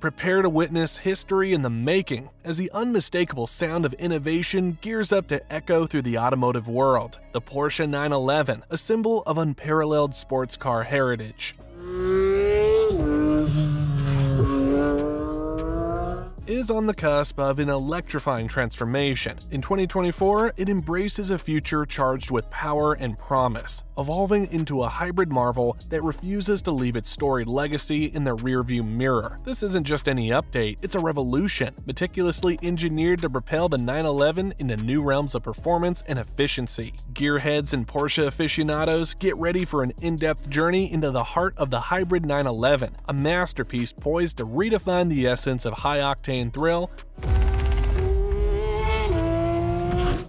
Prepare to witness history in the making as the unmistakable sound of innovation gears up to echo through the automotive world. The Porsche 911, a symbol of unparalleled sports car heritage. Is on the cusp of an electrifying transformation. In 2024, it embraces a future charged with power and promise, evolving into a hybrid marvel that refuses to leave its storied legacy in the rearview mirror. This isn't just any update, it's a revolution, meticulously engineered to propel the 911 into new realms of performance and efficiency. Gearheads and Porsche aficionados, get ready for an in-depth journey into the heart of the hybrid 911, a masterpiece poised to redefine the essence of high-octane thrill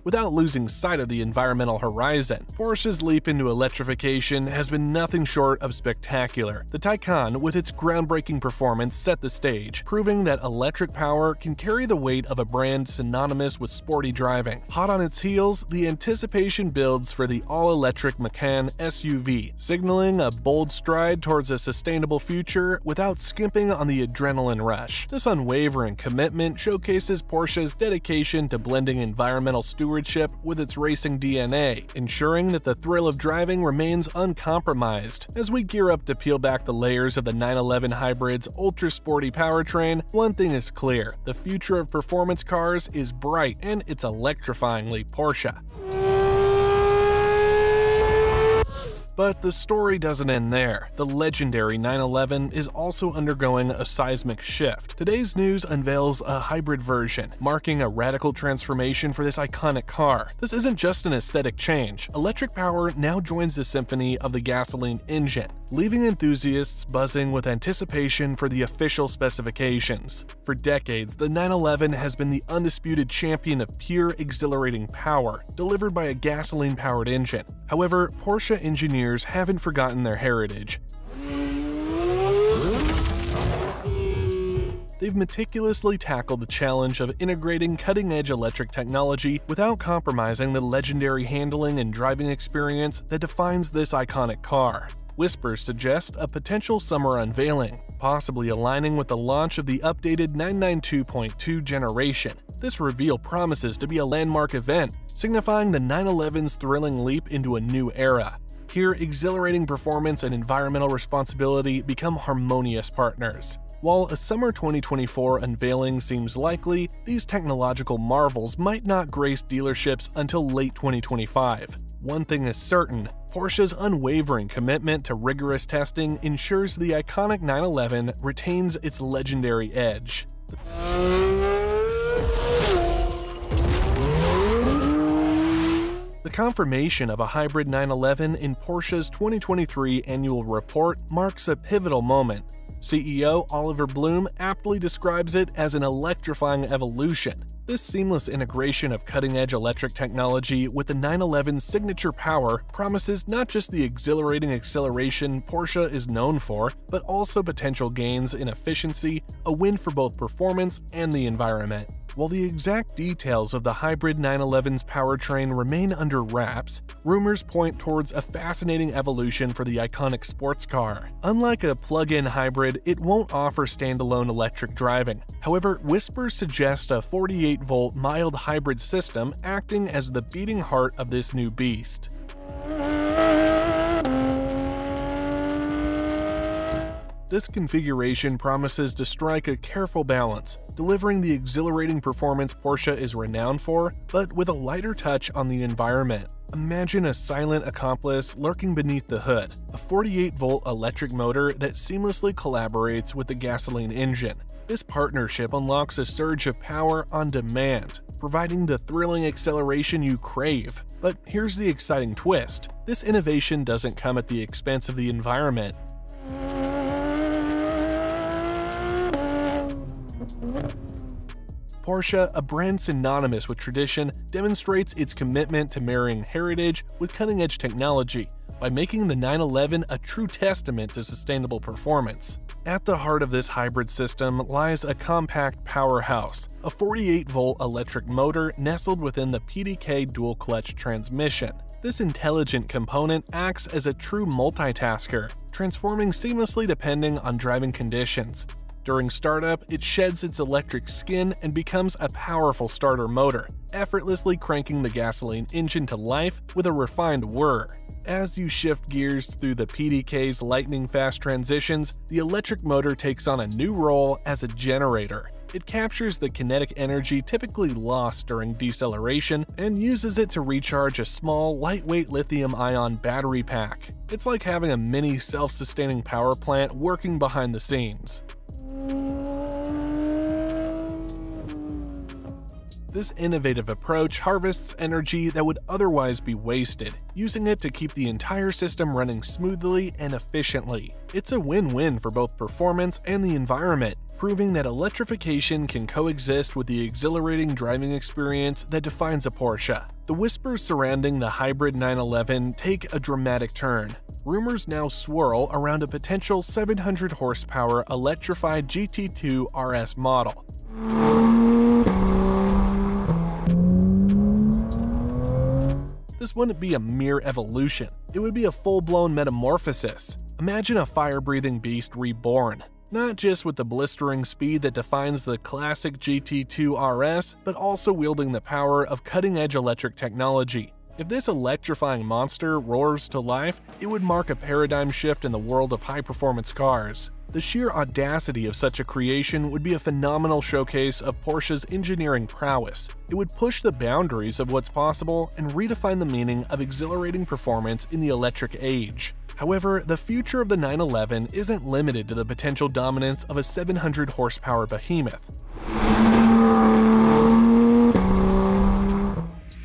without losing sight of the environmental horizon. Porsche's leap into electrification has been nothing short of spectacular. The Taycan, with its groundbreaking performance, set the stage, proving that electric power can carry the weight of a brand synonymous with sporty driving. Hot on its heels, the anticipation builds for the all-electric Macan SUV, signaling a bold stride towards a sustainable future without skimping on the adrenaline rush. This unwavering commitment showcases Porsche's dedication to blending environmental stewardship stewardship with its racing DNA, ensuring that the thrill of driving remains uncompromised. As we gear up to peel back the layers of the 911 Hybrid's ultra sporty powertrain, one thing is clear the future of performance cars is bright and it's electrifyingly Porsche. But the story doesn't end there. The legendary 911 is also undergoing a seismic shift. Today's news unveils a hybrid version, marking a radical transformation for this iconic car. This isn't just an aesthetic change. Electric power now joins the symphony of the gasoline engine, leaving enthusiasts buzzing with anticipation for the official specifications. For decades, the 911 has been the undisputed champion of pure, exhilarating power, delivered by a gasoline-powered engine. However, Porsche engineers haven't forgotten their heritage. They've meticulously tackled the challenge of integrating cutting-edge electric technology without compromising the legendary handling and driving experience that defines this iconic car. Whispers suggest a potential summer unveiling, possibly aligning with the launch of the updated 992.2 generation. This reveal promises to be a landmark event, signifying the 911's thrilling leap into a new era. Here, exhilarating performance and environmental responsibility become harmonious partners. While a summer 2024 unveiling seems likely, these technological marvels might not grace dealerships until late 2025. One thing is certain, Porsche's unwavering commitment to rigorous testing ensures the iconic 911 retains its legendary edge. Confirmation of a hybrid 911 in Porsche's 2023 annual report marks a pivotal moment. CEO Oliver Blume aptly describes it as an electrifying evolution. This seamless integration of cutting-edge electric technology with the 911's signature power promises not just the exhilarating acceleration Porsche is known for, but also potential gains in efficiency, a win for both performance and the environment. While the exact details of the hybrid 911's powertrain remain under wraps, rumors point towards a fascinating evolution for the iconic sports car. Unlike a plug-in hybrid, it won't offer standalone electric driving. However, whispers suggest a 48-volt mild hybrid system acting as the beating heart of this new beast. This configuration promises to strike a careful balance, delivering the exhilarating performance Porsche is renowned for, but with a lighter touch on the environment. Imagine a silent accomplice lurking beneath the hood, a 48-volt electric motor that seamlessly collaborates with the gasoline engine. This partnership unlocks a surge of power on demand, providing the thrilling acceleration you crave. But here's the exciting twist. This innovation doesn't come at the expense of the environment. Porsche, a brand synonymous with tradition, demonstrates its commitment to marrying heritage with cutting-edge technology by making the 911 a true testament to sustainable performance. At the heart of this hybrid system lies a compact powerhouse, a 48-volt electric motor nestled within the PDK dual-clutch transmission. This intelligent component acts as a true multitasker, transforming seamlessly depending on driving conditions. During startup, it sheds its electric skin and becomes a powerful starter motor, effortlessly cranking the gasoline engine to life with a refined whir. As you shift gears through the PDK's lightning fast transitions, the electric motor takes on a new role as a generator. It captures the kinetic energy typically lost during deceleration and uses it to recharge a small, lightweight lithium ion battery pack. It's like having a mini self sustaining power plant working behind the scenes. This innovative approach harvests energy that would otherwise be wasted, using it to keep the entire system running smoothly and efficiently. It's a win-win for both performance and the environment, proving that electrification can coexist with the exhilarating driving experience that defines a Porsche. The whispers surrounding the hybrid 911 take a dramatic turn. Rumors now swirl around a potential 700 horsepower electrified GT2 RS model. This wouldn't be a mere evolution, it would be a full-blown metamorphosis. Imagine a fire-breathing beast reborn, not just with the blistering speed that defines the classic GT2 RS, but also wielding the power of cutting-edge electric technology. If this electrifying monster roars to life, it would mark a paradigm shift in the world of high-performance cars. The sheer audacity of such a creation would be a phenomenal showcase of Porsche's engineering prowess. It would push the boundaries of what's possible and redefine the meaning of exhilarating performance in the electric age. However, the future of the 911 isn't limited to the potential dominance of a 700 horsepower behemoth.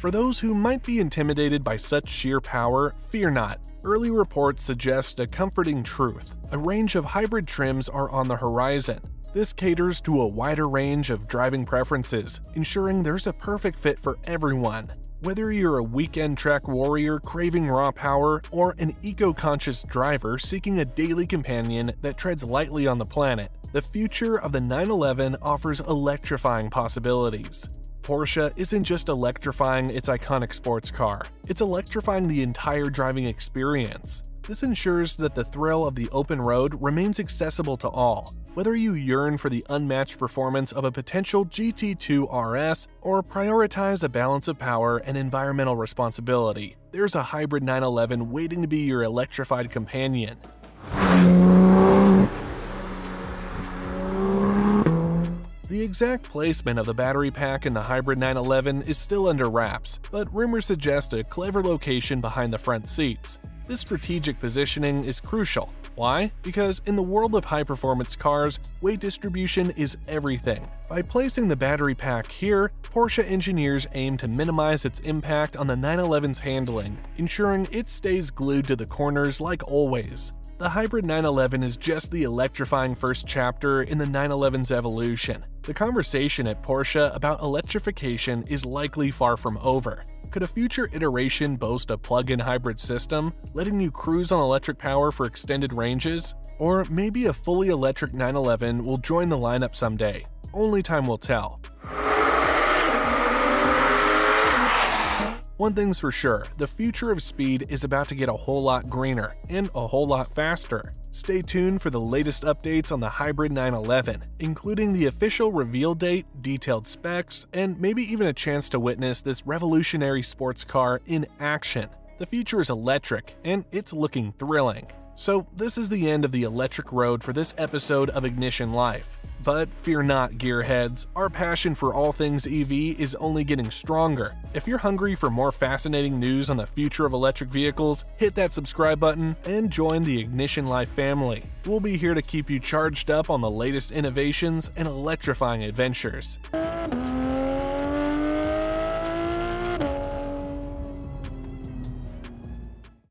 For those who might be intimidated by such sheer power, fear not. Early reports suggest a comforting truth. A range of hybrid trims are on the horizon. This caters to a wider range of driving preferences, ensuring there's a perfect fit for everyone. Whether you're a weekend track warrior craving raw power or an eco-conscious driver seeking a daily companion that treads lightly on the planet, the future of the 911 offers electrifying possibilities. Porsche isn't just electrifying its iconic sports car, it's electrifying the entire driving experience. This ensures that the thrill of the open road remains accessible to all, whether you yearn for the unmatched performance of a potential GT2 RS or prioritize a balance of power and environmental responsibility. There's a hybrid 911 waiting to be your electrified companion. The exact placement of the battery pack in the Hybrid 911 is still under wraps, but rumors suggest a clever location behind the front seats. This strategic positioning is crucial. Why? Because in the world of high-performance cars, weight distribution is everything. By placing the battery pack here, Porsche engineers aim to minimize its impact on the 911's handling, ensuring it stays glued to the corners like always. The Hybrid 911 is just the electrifying first chapter in the 911's evolution. The conversation at Porsche about electrification is likely far from over. Could a future iteration boast a plug-in hybrid system, letting you cruise on electric power for extended ranges? Or maybe a fully electric 911 will join the lineup someday. Only time will tell. One thing's for sure, the future of speed is about to get a whole lot greener and a whole lot faster. Stay tuned for the latest updates on the Hybrid 911, including the official reveal date, detailed specs, and maybe even a chance to witness this revolutionary sports car in action. The future is electric, and it's looking thrilling. So, this is the end of the electric road for this episode of Ignition Life. But fear not, gearheads, our passion for all things EV is only getting stronger. If you're hungry for more fascinating news on the future of electric vehicles, hit that subscribe button and join the Ignition Life family. We'll be here to keep you charged up on the latest innovations and electrifying adventures.